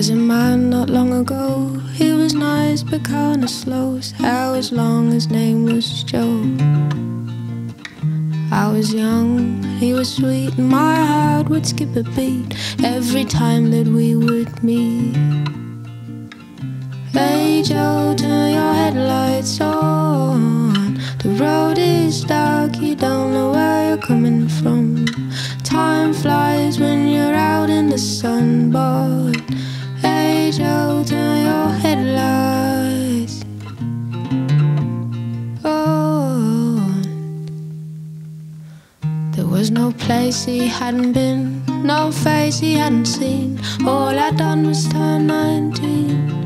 was a man not long ago. He was nice but kinda slow. Hair was long, his name was Joe. I was young, he was sweet, and my heart would skip a beat every time that we would meet. Hey Joe, turn your headlights on. The road no place he hadn't been, no face he hadn't seen. All I'd done was turn 19.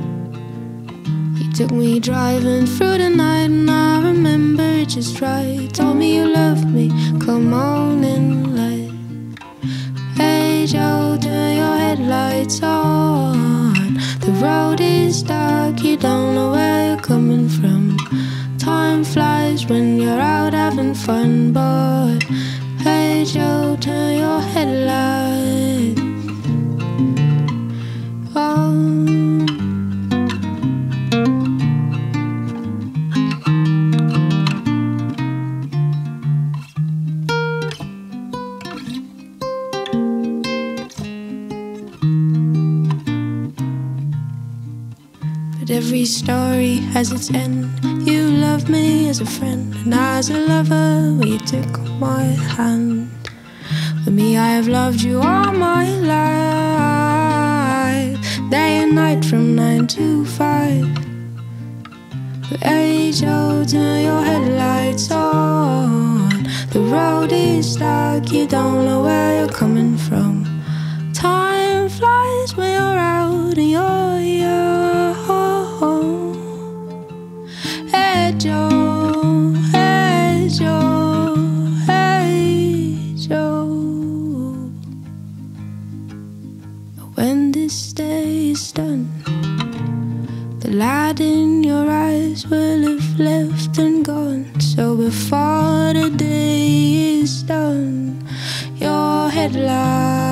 Took me driving through the night and I remember it just right. Told me you loved me, come on in light. Hey Joe, turn your headlights on. The road is dark, you don't know where you're coming from. Time flies when you're out having fun, but Joe, turn your headlights on. But every story has its end. You loved me as a friend, and as a lover, well, you took my hand. For me, I have loved you all my life, day and night from nine to five. But Hey Joe, turn your headlights on. The road is dark, you don't know where you're coming from. Time flies when you're out and you're When this day is done, the light in your eyes will have left and gone. So before the day is done, your headlights